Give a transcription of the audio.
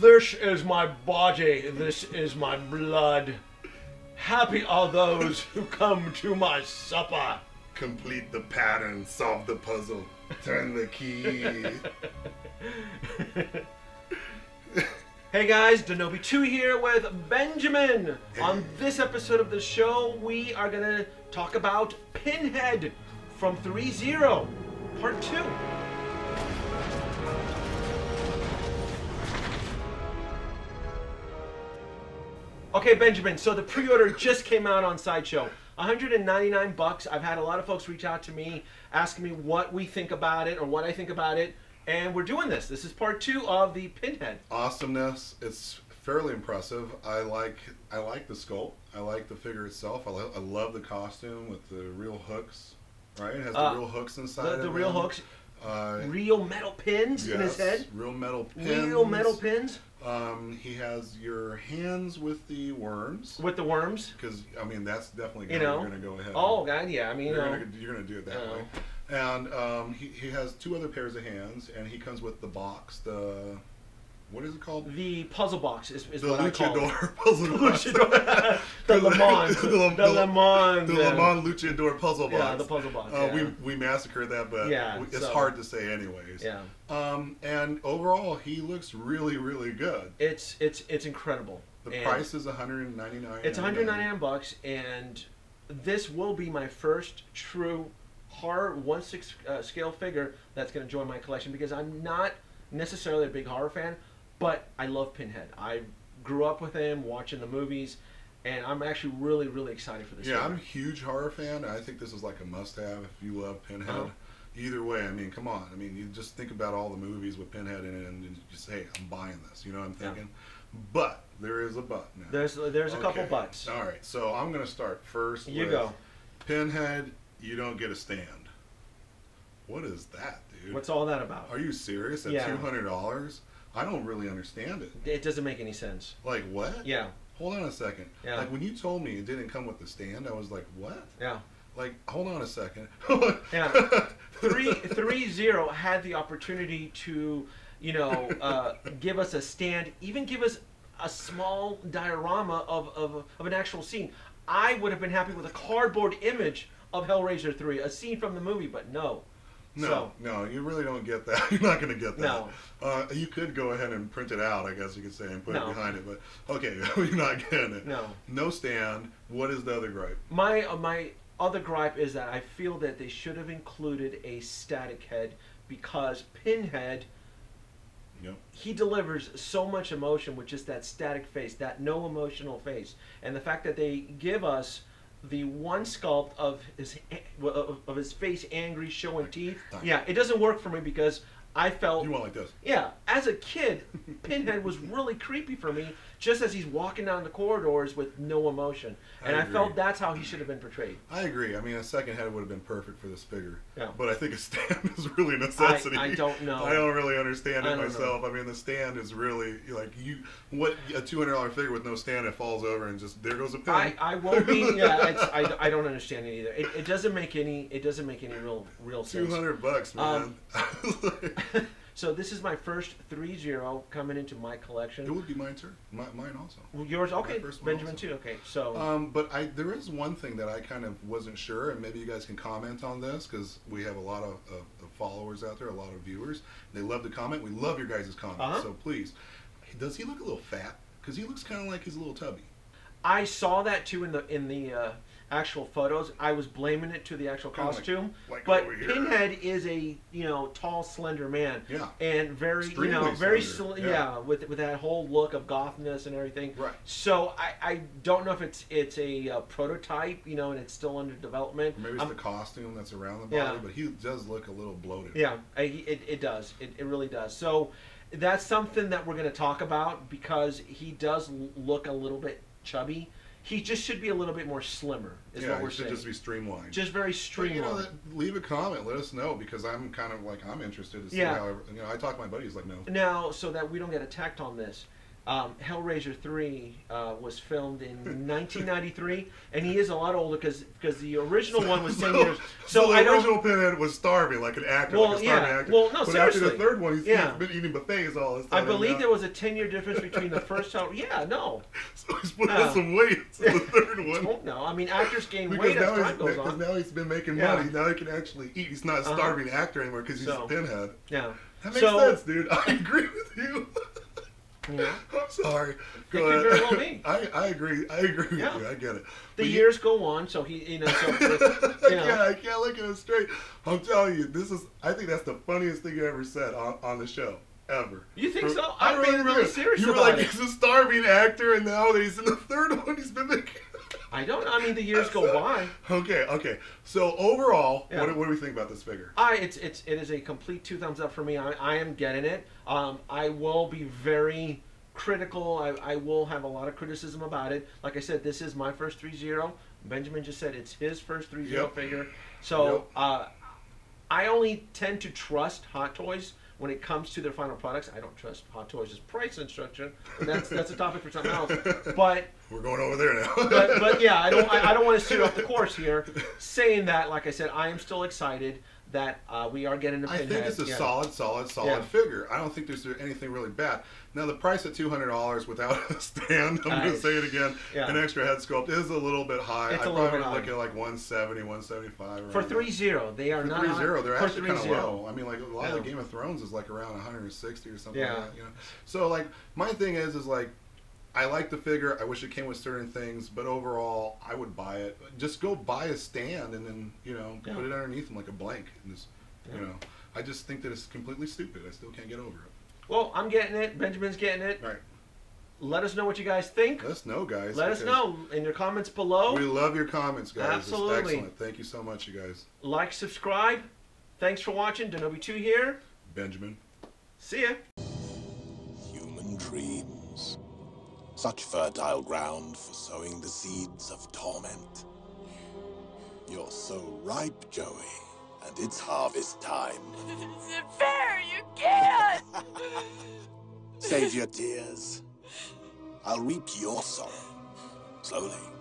This is my body, this is my blood. Happy are those who come to my supper. Complete the pattern, solve the puzzle, turn the key. Hey guys, Danoby 2 here with Benjamin. On this episode of the show, we are going to talk about Pinhead from 3 0, Part 2. Okay, Benjamin, so the pre order just came out on Sideshow. 199 bucks. I've had a lot of folks reach out to me asking me what we think about it or what I think about it. And we're doing this. This is part two of the Pinhead. Awesomeness. It's fairly impressive. I like I like the sculpt. I like the figure itself. I, lo- I love the costume with the real hooks. Right? It has the Uh, real hooks inside. The, the real hooks, Uh, real metal pins in his yes, head. Real metal pins. Real metal pins Um, he has your hands with the worms. with the worms. Because I mean that's definitely You gonna, know. you're gonna go ahead. Oh god, yeah. I mean, you you're, gonna, you're gonna do it that You know. way. And um, he, he has two other pairs of hands, and he comes with the box. The what is it called? the puzzle box is, is The what I call it. luchador puzzle box. The Le Mans. The The Le- Le Mans. The Le Mans luchador puzzle box. Yeah, the puzzle box. Uh, yeah. We we massacred that, but Yeah, we- it's so- hard to say anyways. yeah. Um, and overall, he looks really really good. It's it's it's incredible. The And price is 199. It's 199 bucks, and this will be my first true horror one six uh, scale figure that's going to join my collection because I'm not necessarily a big horror fan, but I love Pinhead. I grew up with him, watching the movies, and I'm actually really really excited for this. Yeah, figure. I'm a huge horror fan. I think this is like a must-have if you love Pinhead. Uh-huh. Either way, I mean, come on. I mean, you just think about all the movies with Pinhead in it, and you just say, "I'm buying this." You know what I'm thinking? Yeah. But there is a but now. There's there's a couple buts. All right, so I'm gonna start first. You go. Pinhead. You don't get a stand. What is that, dude? What's all that about? Are you serious? At two hundred dollars? I don't really understand it. It doesn't make any sense. Like what? Yeah, Hold on a second. Yeah. Like when you told me it didn't come with the stand, I was like, what? yeah. Like, hold on a second. Yeah. three three zero had the opportunity to you know uh, give us a stand even give us a small diorama of, of, of an actual scene i would have been happy with a cardboard image of hellraiser 3 a scene from the movie but no No, So- no, you really don't get that. You're not going to get that. No. Uh, you could go ahead and print it out, I guess you could say, and put No. it behind it. But okay, you're not getting it. no No stand. What is the other gripe? my uh, my other gripe is that i feel that they should have included a static head because pinhead Yep. he delivers so much emotion with just that static face, that no emotional face, and the fact that they give us the one sculpt of his of his face angry, showing teeth. Yeah, it doesn't work for me because I felt You want like this? yeah, as a kid, Pinhead was really creepy for me, just as he's walking down the corridors with no emotion, and I, agree. felt that's how he should have been portrayed. I agree. I mean, a second head would have been perfect for this figure. Yeah. But I think a stand is really a necessity. I don't know. I don't really understand it don't myself. I mean, the stand is really like you. What a two hundred dollar figure with no stand, it falls over and just there goes a pin. I, I won't be. Yeah, it's, I, I don't understand it either. It, it doesn't make any it doesn't make any real real Two sense. hundred bucks, man. Um, So this is my first 3-0 coming into my collection. it would be mine too. My, mine also. Well, Yours, okay. Benjamin also. too. Okay, so Um, but I there is one thing that I kind of wasn't sure, and maybe you guys can comment on this because we have a lot of, of, of followers out there, a lot of viewers. They love to comment. We love your guys' comments, Uh-huh. so please. Does he look a little fat? Because he looks kind of like he's a little tubby. I saw that too in the in the uh, actual photos. I was blaming it to the actual Kinda like- costume, like but. Pinhead is a you know tall, slender man. Yeah. and very you know very sl- yeah. yeah. with with that whole look of gothness and everything. Right. So I, I don't know if it's it's a uh, prototype, you know, and it's still under development. Maybe it's I'm- the costume that's around the body, Yeah. but he does look a little bloated. Yeah, I, it, it does. It, it really does. So that's something that we're going to talk about because he does look a little bit chubby. He just should be a little bit more slimmer, is yeah, what he we're should saying. just be streamlined. Just very But, streamlined. you know, that, leave a comment. Let us know because I'm kind of like I'm interested to see Yeah. how. You know, I talk to my buddies like no. Now, so that we don't get attacked on this, um, Hellraiser 3 uh, was filmed in 1993, and he is a lot older because because the original one was 10 years. So, the I don't. original Pinhead was starving like an actor, Well, like a starving yeah. actor. Well, no, but after the third one, he's, Yeah. he's been eating buffets all this time. I believe there was a 10 year difference between the first Hell. Yeah, no. So he's put Yeah. on some weight in the third one. Don't know. I mean, actors gain Because weight as time goes because on. now he's been making Yeah. money. Now he can actually eat. He's not a Uh-huh. starving actor anymore because he's So- a pinhead. Yeah. That makes So- sense, dude. I agree with you. Yeah. I'm sorry. It could very well be. I, I agree. I agree with Yeah. you. I get it. The But you- years go on, so he, you know, so I, you know. can't, I can't look at it straight. I'm telling you, this is. I think that's the funniest thing you ever said on, on the show ever. You think For- so? I I'm being really serious You were like, it. he's a starving actor, and now that he's in the third one, he's been making. I don't. I mean, the years go by. Okay, okay. So overall, Yeah. what, what do we think about this figure? I it's it's it is a complete two thumbs up for me. I, I am getting it. Um, I will be very critical. I, I will have a lot of criticism about it. Like I said, this is my first 3-0. Benjamin just said it's his first 3-0 Yep. figure. So Yep. uh, I only tend to trust Hot Toys when it comes to their final products. I don't trust Hot Toys' price instruction. That's that's a topic for something else. But We're going over there now. but, but yeah, I don't I, I don't want to steer off the course here. Saying that, like I said, I am still excited that uh, we are getting a I pinhead. think it's a yeah. solid, solid, solid Yeah. figure. I don't think there's anything really bad. Now the price at two hundred dollars without a stand, I'm going to say it again. yeah. An extra head sculpt is a little bit high. It's I probably would look at like 170, 175. For three zero, they are For not three zero, they're actually kind of 3-0. low. I mean, like a lot of the Game of Thrones is like around 160 or something. Yeah. Like that, you know. So like my thing is, is like I like the figure. I wish it came with certain things, but overall, I would buy it. Just go buy a stand and then you know Yeah. put it underneath them like a blank. And just, Yeah. You know, I just think that it's completely stupid. I still can't get over it. Well, I'm getting it. Benjamin's getting it. Right. Let us know what you guys think. Let us know, guys. Let us know in your comments below. We love your comments, guys. Absolutely. It's excellent. Thank you so much, you guys. Like, subscribe. Thanks for watching. Danoby2 here. Benjamin. See ya. Such fertile ground for sowing the seeds of torment. You're so ripe, Joey, and it's harvest time. Is it fair? You can't! Save your tears. I'll reap your sorrow. Slowly.